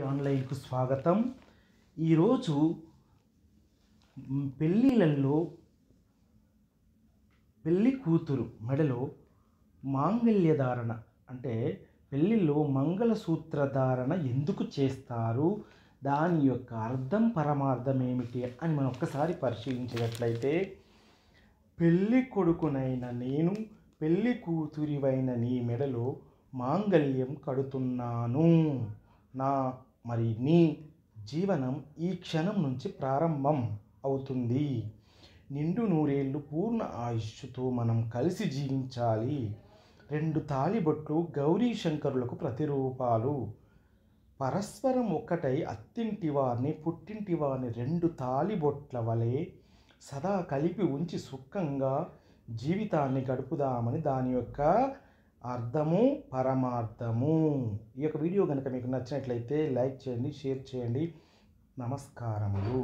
ఆన్లైన్కు స్వాగతం. ఈరోజు పెళ్ళిళ్ళల్లో పెళ్ళి కూతురు మెడలో మాంగళ్య ధారణ అంటే పెళ్ళిలో మంగళసూత్ర ధారణ ఎందుకు చేస్తారు? దాని యొక్క అర్థం పరమార్థం ఏమిటి అని మనం ఒక్కసారి పరిశీలించినట్లయితే పెళ్ళి కొడుకునైన నేను పెళ్ళి కూతురివైన నీ మెడలో మాంగళ్యం కడుతున్నాను. నా మరి నీ జీవనం ఈ క్షణం నుంచి ప్రారంభం అవుతుంది. నిండు నూరేళ్ళు పూర్ణ ఆయుష్తో మనం కలిసి జీవించాలి. రెండు తాలిబొట్లు గౌరీ శంకరులకు ప్రతిరూపాలు. పరస్పరం ఒక్కటై అత్తింటి వారిని పుట్టింటి వారిని రెండు తాలిబొట్ల వలె సదా కలిపి ఉంచి సుఖంగా జీవితాన్ని గడుపుదామని దాని యొక్క అర్థము పరమార్థము. ఈ యొక్క వీడియో కనుక మీకు నచ్చినట్లయితే లైక్ చేయండి షేర్ చేయండి. నమస్కారములు.